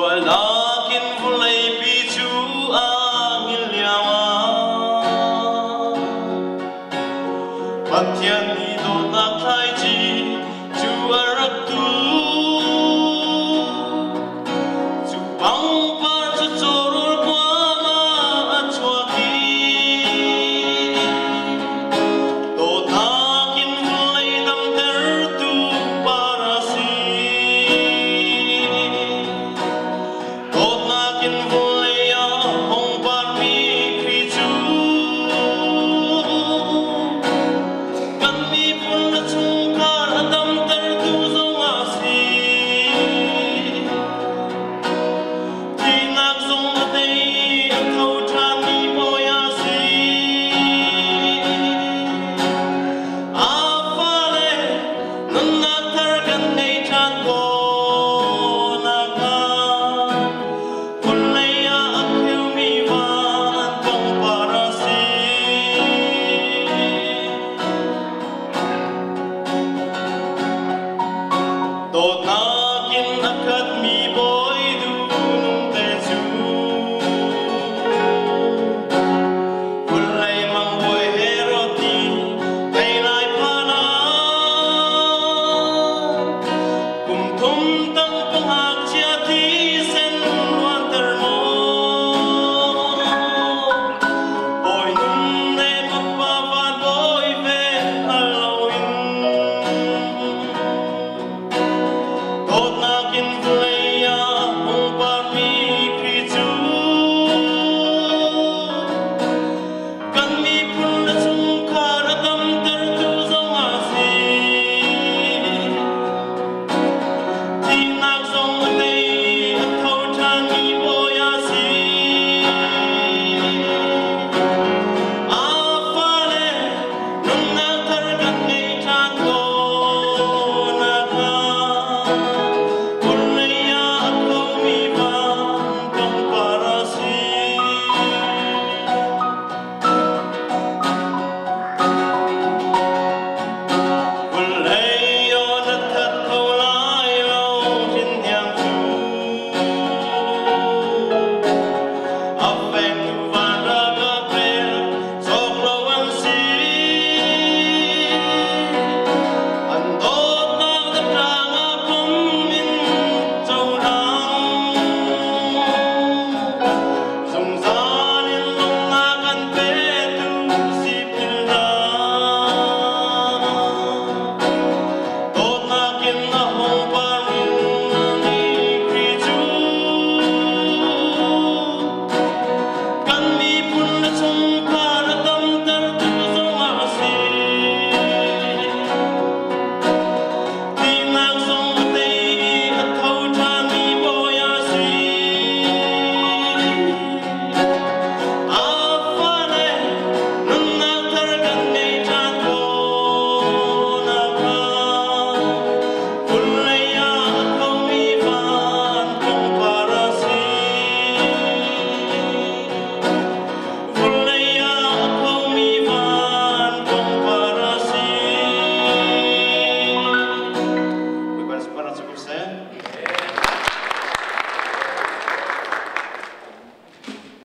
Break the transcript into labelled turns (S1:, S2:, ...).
S1: Rồi là kinh vô bi chú a ngil liao a todo não